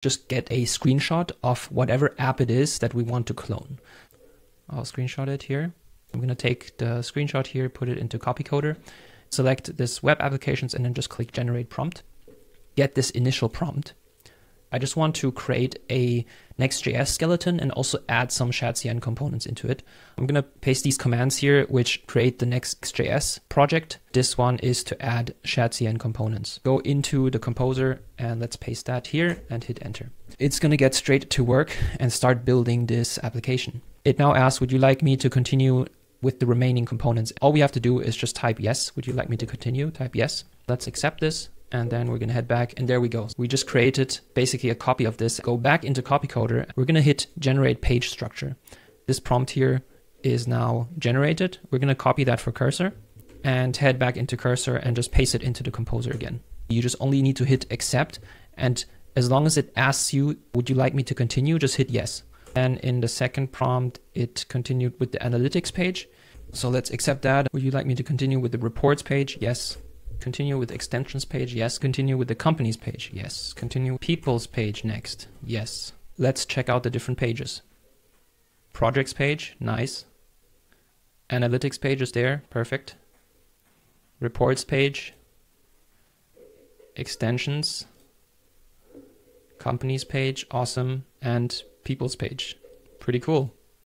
just get a screenshot of whatever app it is that we want to clone. I'll screenshot it here. I'm going to take the screenshot here, put it into copycoder, select this web applications, and then just click generate prompt. Get this initial prompt. I just want to create a Next.js skeleton and also add some ShadCN components into it. I'm going to paste these commands here, which create the Next.js project. This one is to add ShadCN components. Go into the composer and let's paste that here and hit enter. It's going to get straight to work and start building this application. It now asks, would you like me to continue with the remaining components? All we have to do is just type yes. Would you like me to continue? Type yes. Let's accept this and then we're to head back and there we go. We just created basically a copy of this. Go back into copycoder. We're going to hit generate page structure. This prompt here is now generated. We're to copy that for cursor and head back into cursor and just paste it into the composer again. You just only need to hit accept and as long as it asks you, would you like me to continue? Just hit yes. And in the second prompt, it continued with the analytics page. So let's accept that. Would you like me to continue with the reports page? Yes. Continue with extensions page. Yes. Continue with the companies page. Yes. Continue people's page next. Yes. Let's check out the different pages. Projects page. Nice. Analytics page is there. Perfect. Reports page. Extensions. Companies page. Awesome. And people's page. Pretty cool.